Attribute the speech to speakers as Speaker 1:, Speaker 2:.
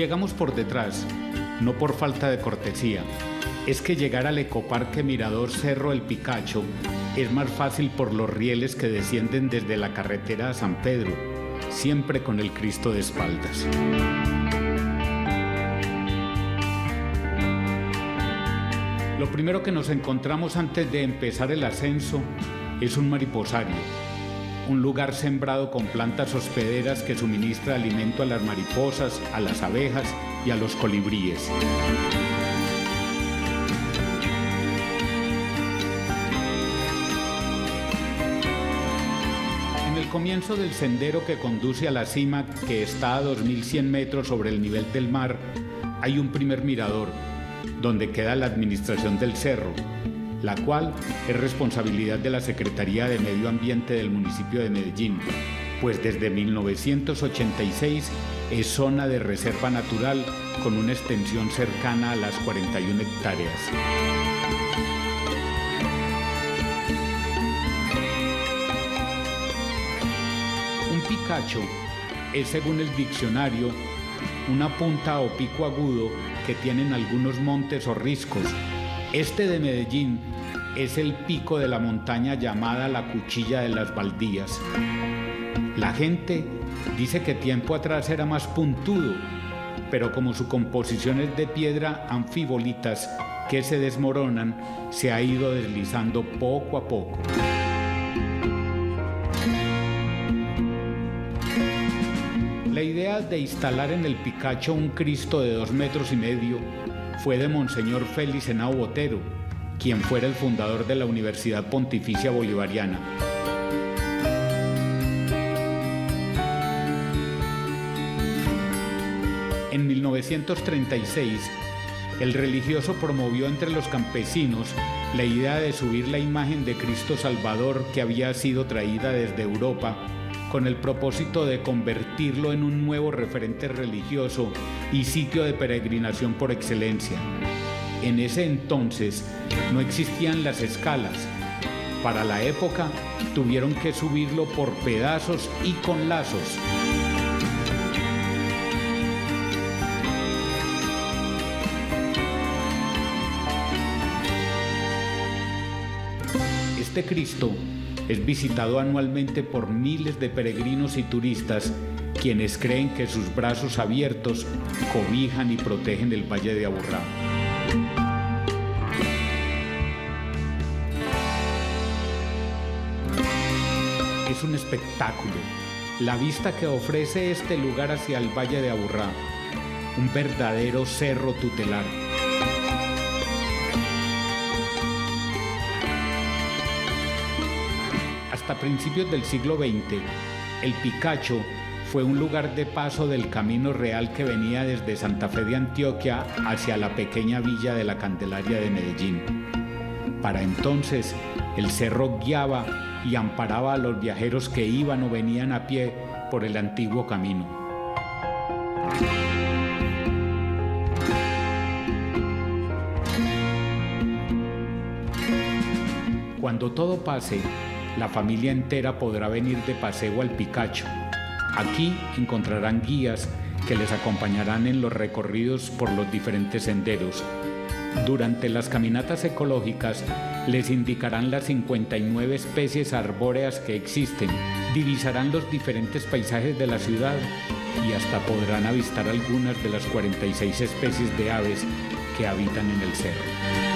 Speaker 1: Llegamos por detrás, no por falta de cortesía. Es que llegar al ecoparque Mirador Cerro El Picacho es más fácil por los rieles que descienden desde la carretera a San Pedro, siempre con el Cristo de espaldas. Lo primero que nos encontramos antes de empezar el ascenso es un mariposario, un lugar sembrado con plantas hospederas que suministra alimento a las mariposas, a las abejas y a los colibríes. En el comienzo del sendero que conduce a la cima, que está a 2.100 metros sobre el nivel del mar, hay un primer mirador, donde queda la administración del cerro, la cual es responsabilidad de la Secretaría de Medio Ambiente del municipio de Medellín, pues desde 1986 es zona de reserva natural con una extensión cercana a las 41 hectáreas. Un picacho es, según el diccionario, una punta o pico agudo que tienen algunos montes o riscos. Este de Medellín es el pico de la montaña llamada la Cuchilla de las Baldías. La gente dice que tiempo atrás era más puntudo, pero como su composición es de piedra anfibolitas que se desmoronan, se ha ido deslizando poco a poco. La idea de instalar en el Picacho un Cristo de dos metros y medio fue de Monseñor Félix Henao Botero, quien fuera el fundador de la Universidad Pontificia Bolivariana. En 1936, el religioso promovió entre los campesinos la idea de subir la imagen de Cristo Salvador que había sido traída desde Europa con el propósito de convertirlo en un nuevo referente religioso y sitio de peregrinación por excelencia. En ese entonces no existían las escalas. Para la época tuvieron que subirlo por pedazos y con lazos. Este Cristo es visitado anualmente por miles de peregrinos y turistas quienes creen que sus brazos abiertos cobijan y protegen el Valle de Aburrá. Es un espectáculo, la vista que ofrece este lugar hacia el Valle de Aburrá, un verdadero cerro tutelar. Hasta principios del siglo XX, el Picacho fue un lugar de paso del camino real que venía desde Santa Fe de Antioquia hacia la pequeña villa de la Candelaria de Medellín. Para entonces, el cerro guiaba y amparaba a los viajeros que iban o venían a pie por el antiguo camino. Cuando todo pase, la familia entera podrá venir de paseo al Picacho. Aquí encontrarán guías que les acompañarán en los recorridos por los diferentes senderos. Durante las caminatas ecológicas les indicarán las 59 especies arbóreas que existen, divisarán los diferentes paisajes de la ciudad y hasta podrán avistar algunas de las 46 especies de aves que habitan en el cerro.